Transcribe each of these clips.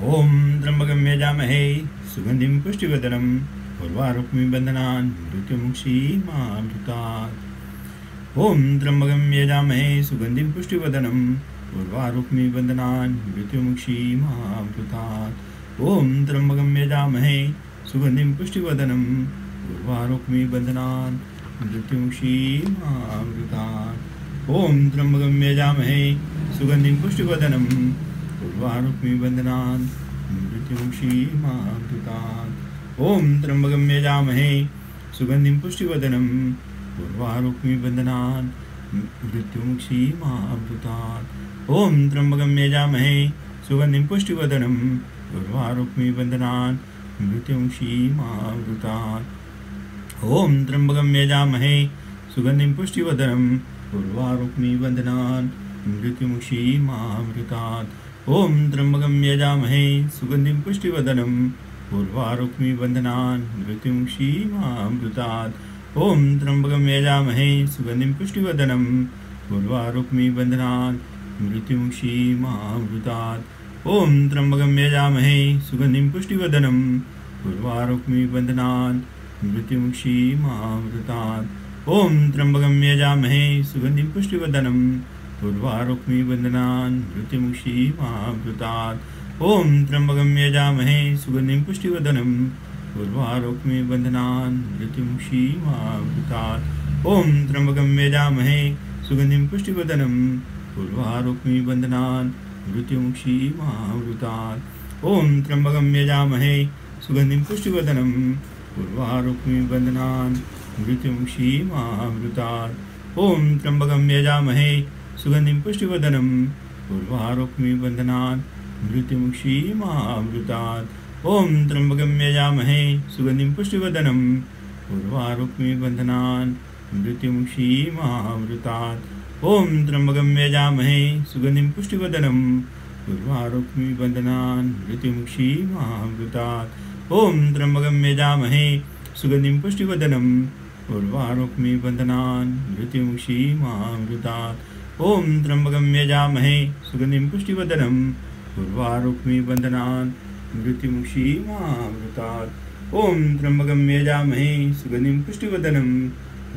ॐ त्र्यम्बकं यजामहे सुगन्धिं पुष्टिवदनं उर्वारुक्मिबन्धनान् मृत्युमुक्षीमामृतात् ॐ त्र्यम्बकं यजामहे सुगन्धिं पुष्टिवदनं उर्वारुक्मिबन्धनान् मृत्युमुक्षीमामृतात् ॐ त्र्यम्बकं यजामहे सुगन्धिं पुष्टिवदनं उर्वारुक्मिबन्धनान् मृत्युमुक्षीमामृतात् ॐ त्र्यम्बकं यजामहे सुगन्धिं पुष्टिवदनं उर्वारुक्मिबन्धनान् मृत्युमुक्षीमामृतात् ॐ त्र्यम्बकं यजामहे। सुगन्धिं पुष्टिवदनं उर्वारुक्मिबन्धनान् मृत्युमुक्षीमामृतात् ॐ त्र्यम्बकं यजामहे। सुगन्धिं पुष्टिवदनं उर्वारुक्मिबन्धनान् मृत्युमुक्षीमामृतात् ॐ त्र्यम्बकं यजामहे। सुगन्धिं पुष्टिवदनं उर्वारुक्मिबन्धनान् मृत्युमुक्षीमामृतात् ॐ त्र्यम्बकं यजामहे, सुगन्धिं पुष्टिवदनं उर्वारुक्मिबन्धनान् मृत्युमुक्षीमामृतात् ॐ त्र्यम्बकं यजामहे, सुगन्धिं पुष्टिवदनं उर्वारुक्मिबन्धनान् मृत्युमुक्षीमामृतात् ॐ त्र्यम्बकं यजामहे, सुगन्धिं पुष्टिवदनं उर्वारुक्मिबन्धनान् मृत्युमुक्षीमामृतात् ओम त्र्यम्बकं यजामहे, सुगन्धिं पुष्टिवदनं उर्वारुक्मिबन्धनान् मृत्युमुक्षीमामृतात् ॐ त्र्यम्बकं यजामहे, सुगन्धिं पुष्टिवदनं उर्वारुक्मिबन्धनान् मृत्युमुक्षीमामृतात् ॐ त्र्यम्बकं यजामहे, सुगन्धिं पुष्टिवदनं उर्वारुक्मिबन्धनान् मृत्युमुक्षीमामृतात् ॐ त्र्यम्बकं यजामहे, सुगन्धिं पुष्टिवदनं उर्वारुक्मिबन्धनान् मृत्युमुक्षीमामृतात् ॐ त्र्यम्बकं यजामहे सुगन्धिं पुष्टिवदनं उर्वारुक्मिबन्धनान् मृत्युमुक्षीमामृतात् ॐ त्र्यम्बकं यजामहे, सुगन्धिं पुष्टिवदनं उर्वारुक्मिबन्धनान् मृत्युमुक्षीमामृतात् ॐ त्र्यम्बकं यजामहे, सुगन्धिं पुष्टिवदनं उर्वारुक्मिबन्धनान् मृत्युमुक्षीमामृतात् ॐ त्र्यम्बकं यजामहे, सुगन्धिं पुष्टिवदनं उर्वारुक्मिबन्धनान् मृत्युमुक्षीमामृतात् ॐ त्र्यम्बकं यजामहे सुगन्धिं पुष्टिवदनं उर्वारुक्मिबन्धनान् मृत्युमुक्षीमामृतात्। ॐ त्र्यम्बकं यजामहे सुगन्धिं पुष्टिवदनं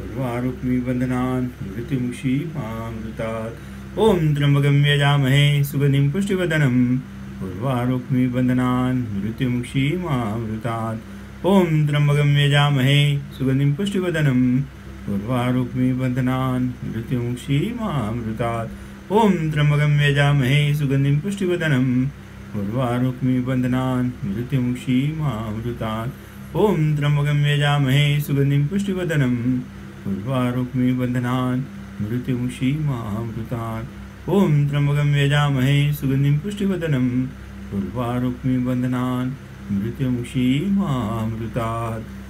उर्वारुक्मिबन्धनान् मृत्युमुक्षीमामृतात्। ॐ त्र्यम्बकं यजामहे सुगन्धिं पुष्टिवदनं उर्वारुक्मिबन्धनान् मृत्युमुक्षीमामृतात्। ॐ त्र्यम्बकं यजामहे सुगन्धिं पुष्टिवदनं उर्वारुक्मिबन्धनान् मृत्युमुक्षीमामृतात् ॐ त्र्यम्बकं यजामहे सुगन्धिं पुष्टिवदनं। उर्वारुक्मिबन्धनान् मृत्युमुक्षीमामृतात् ॐ त्र्यम्बकं यजामहे सुगन्धिं पुष्टिवदनं। उर्वारुक्मिबन्धनान् मृत्युमुक्षीमामृतात् ॐ त्र्यम्बकं यजामहे सुगन्धिं पुष्टिवदनं। उर्वारुक्मिबन्धनान् मृत्युमुक्षीमामृतात्